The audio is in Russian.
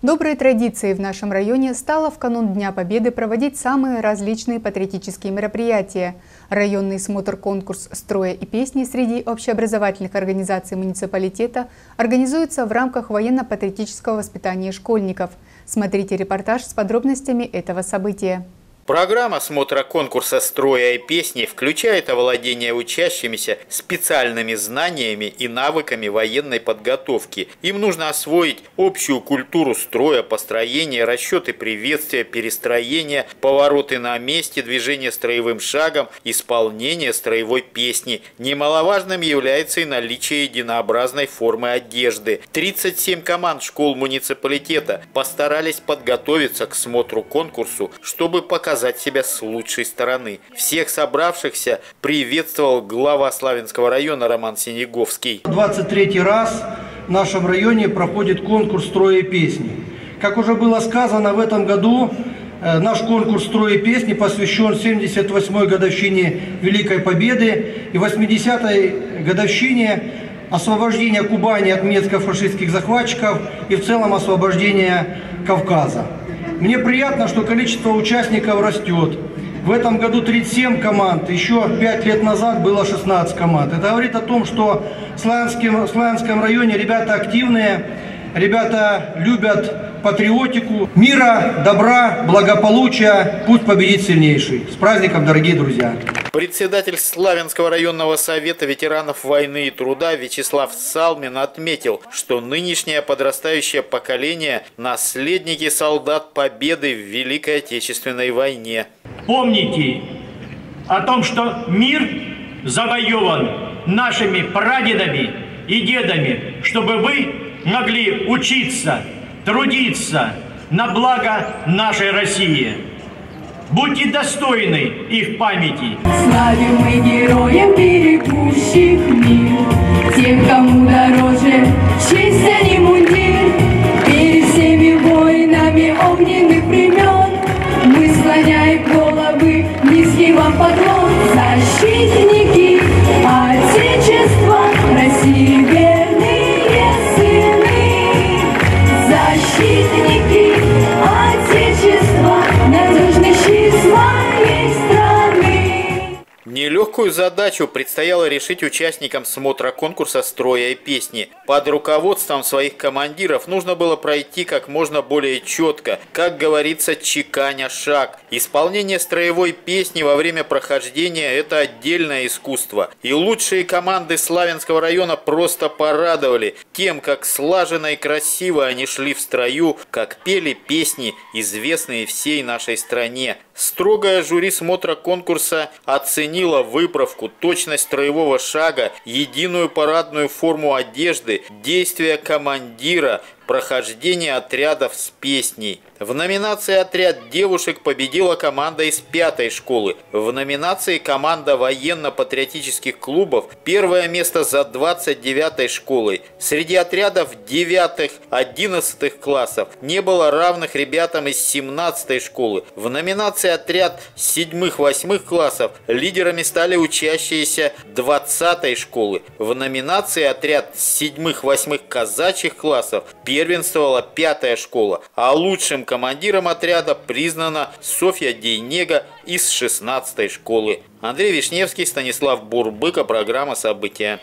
Доброй традицией в нашем районе стало в канун Дня Победы проводить самые различные патриотические мероприятия. Районный смотр-конкурс «Строя и песни» среди общеобразовательных организаций муниципалитета организуется в рамках военно-патриотического воспитания школьников. Смотрите репортаж с подробностями этого события. Программа смотра конкурса «Строя и песни» включает овладение учащимися специальными знаниями и навыками военной подготовки. Им нужно освоить общую культуру строя, построения, расчеты приветствия, перестроения, повороты на месте, движение строевым шагом, исполнение строевой песни. Немаловажным является и наличие единообразной формы одежды. 37 команд школ муниципалитета постарались подготовиться к смотру конкурсу, чтобы показать показать себя с лучшей стороны. Всех собравшихся приветствовал глава Славянского района Роман Синеговский. 23 раз в нашем районе проходит конкурс «Строя песни». Как уже было сказано, в этом году э, наш конкурс «Строя песни» посвящен 78-й годовщине Великой Победы и 80-й годовщине освобождения Кубани от немецко-фашистских захватчиков и в целом освобождения Кавказа. Мне приятно, что количество участников растет. В этом году 37 команд, еще 5 лет назад было 16 команд. Это говорит о том, что в Славянском, районе ребята активные, ребята любят патриотику, мира, добра, благополучия. Пусть победит сильнейший. С праздником, дорогие друзья! Председатель Славянского районного совета ветеранов войны и труда Вячеслав Салмин отметил, что нынешнее подрастающее поколение – наследники солдат победы в Великой Отечественной войне. Помните о том, что мир завоеван нашими прадедами и дедами, чтобы вы могли учиться, трудиться на благо нашей России. Будьте достойны их памяти. Славим мы героям берегущих мир, Тех, кому дороже честь, а не мундир. Перед всеми воинами огненных времен Мы склоняем головы, низкий вам поклон, Нелегкую задачу предстояло решить участникам смотра конкурса «Строя и песни». Под руководством своих командиров нужно было пройти как можно более четко, как говорится, чеканя шаг. Исполнение строевой песни во время прохождения – это отдельное искусство. И лучшие команды Славянского района просто порадовали тем, как слаженно и красиво они шли в строю, как пели песни, известные всей нашей стране. Строгое жюри смотра конкурса оценило выправку, точность строевого шага, единую парадную форму одежды, действия командира, прохождение отрядов с песней. В номинации «Отряд девушек» победила команда из пятой школы. В номинации «Команда военно-патриотических клубов» первое место за 29-й школой. Среди отрядов 9-11 классов не было равных ребятам из 17-й школы. В номинации «Отряд 7-8 классов» лидерами стали учащиеся 20-й школы. В номинации «Отряд 7-8 казачьих классов» первенствовала пятая школа, а лучшим командиром отряда признана Софья Дейнега из 16-й школы. Андрей Вишневский, Станислав Бурбыка, программа «События».